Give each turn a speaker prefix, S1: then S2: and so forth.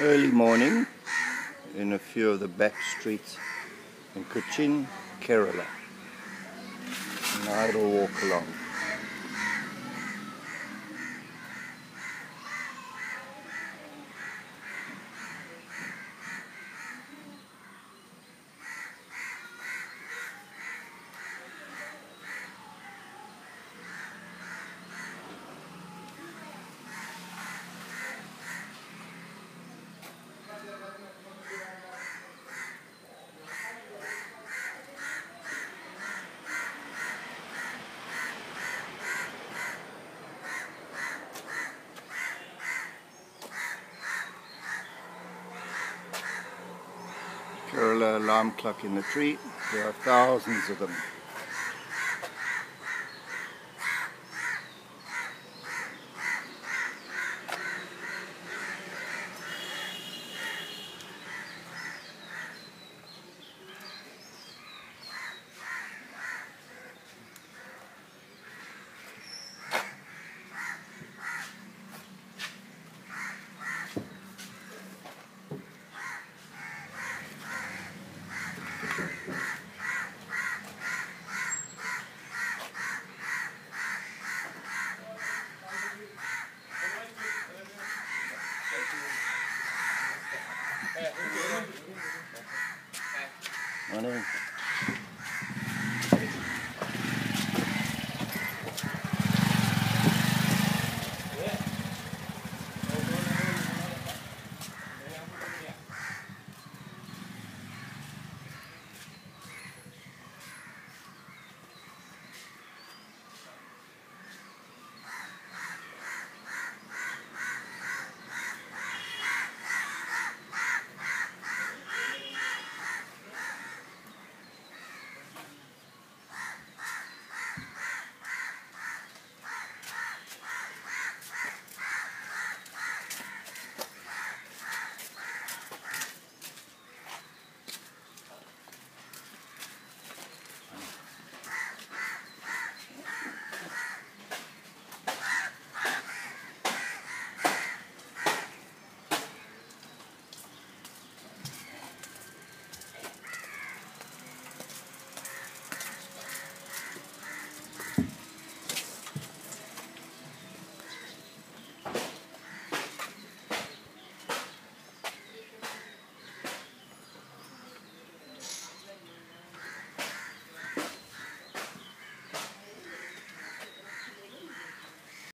S1: early morning in a few of the back streets in Cochin, Kerala. An idle walk along. Kerala alarm clock in the tree. There are thousands of them. Morning.